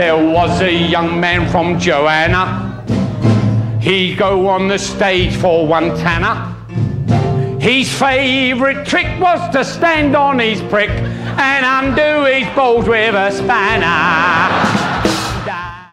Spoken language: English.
There was a young man from Joanna. He go on the stage for one tanner. His favourite trick was to stand on his prick and undo his balls with a spanner.